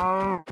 Oh.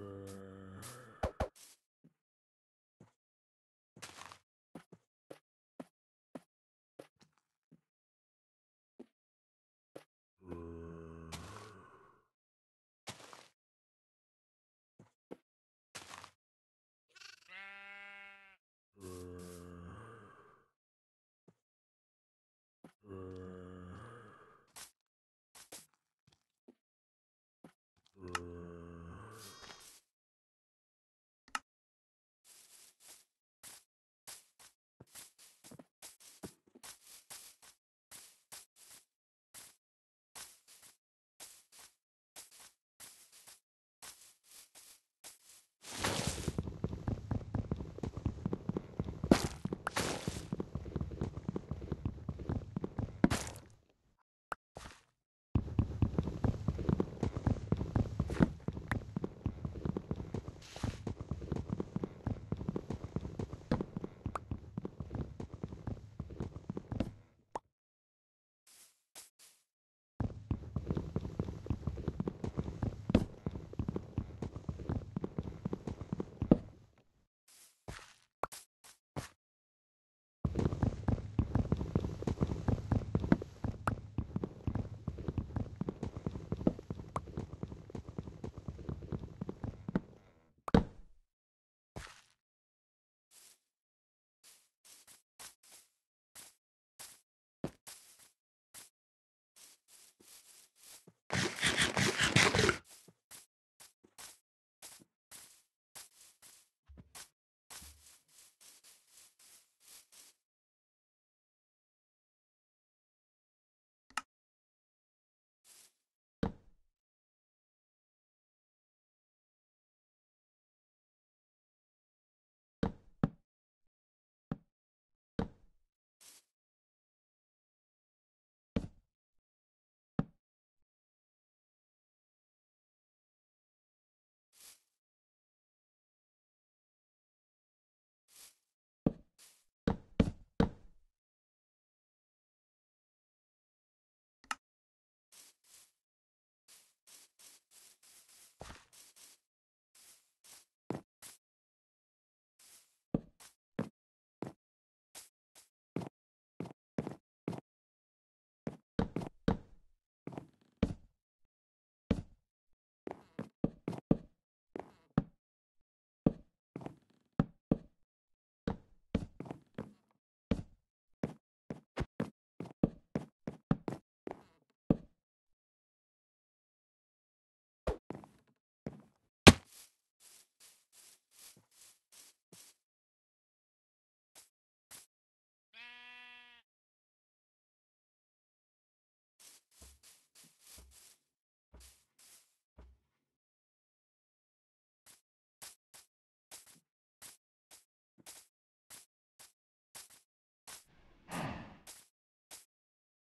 For